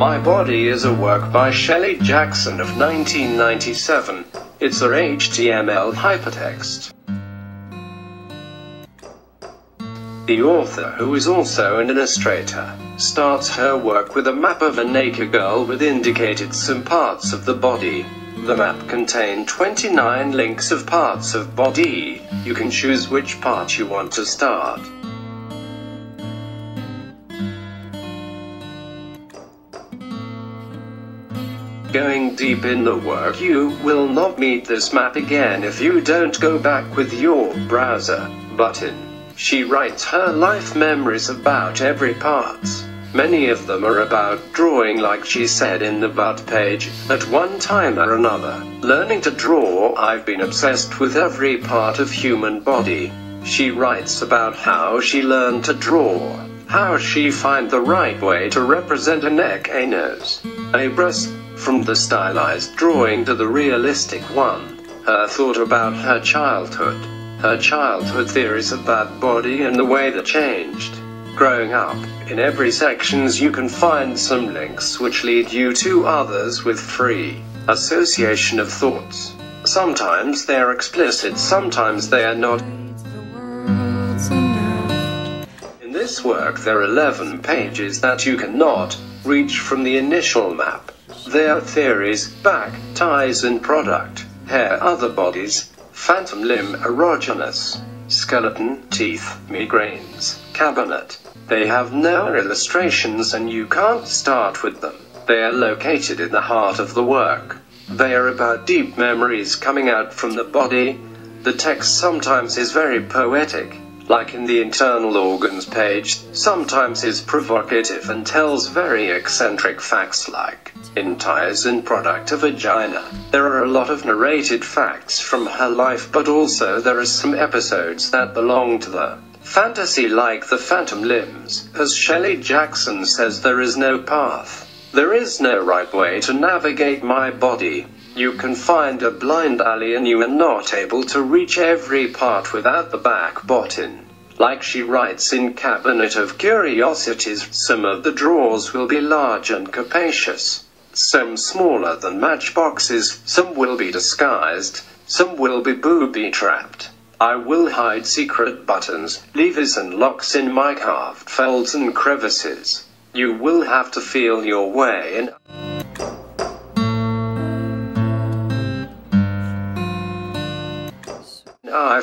Body is a work by Shelley Jackson of 1997. It's a HTML hypertext. The author, who is also an illustrator, starts her work with a map of a naked girl with indicated some parts of the body. The map contained 29 links of parts of body. You can choose which part you want to start. Going deep in the work, you will not meet this map again if you don't go back with your browser button. She writes her life memories about every part. Many of them are about drawing like she said in the butt page, at one time or another. Learning to draw, I've been obsessed with every part of human body. She writes about how she learned to draw, how she find the right way to represent a neck, a nose, a breast, from the stylized drawing to the realistic one. Her thought about her childhood, her childhood theories about body and the way that changed growing up. In every sections you can find some links which lead you to others with free association of thoughts. Sometimes they are explicit, sometimes they are not. In this work there are 11 pages that you cannot reach from the initial map. Their theories, back, ties and product, hair, other bodies, phantom limb, erogenous, skeleton, teeth, migraines, cabinet, they have no illustrations and you can't start with them. They are located in the heart of the work. They are about deep memories coming out from the body. The text sometimes is very poetic, like in the internal organs page, sometimes is provocative and tells very eccentric facts like, in ties and product of vagina. There are a lot of narrated facts from her life but also there are some episodes that belong to the Fantasy like the phantom limbs, as Shelley Jackson says there is no path. There is no right way to navigate my body. You can find a blind alley and you are not able to reach every part without the back button. Like she writes in Cabinet of Curiosities, some of the drawers will be large and capacious, some smaller than matchboxes, some will be disguised, some will be booby trapped. I will hide secret buttons, levers and locks in my carved folds and crevices. You will have to feel your way in.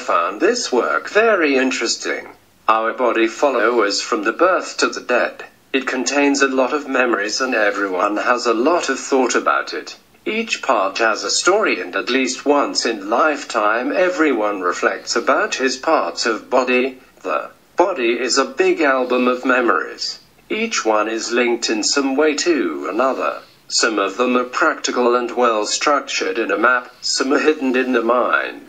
Found this work very interesting. Our body follows from the birth to the dead. It contains a lot of memories and everyone has a lot of thought about it. Each part has a story and at least once in lifetime everyone reflects about his parts of body. The body is a big album of memories. Each one is linked in some way to another. Some of them are practical and well structured in a map, some are hidden in the mind.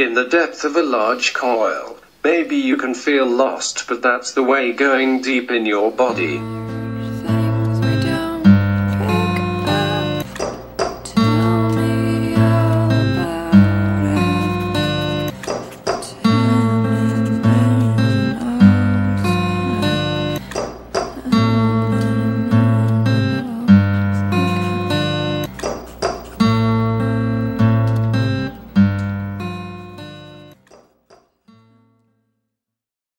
In the depth of a large coil, maybe you can feel lost, but that's the way going deep in your body.